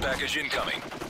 Package incoming.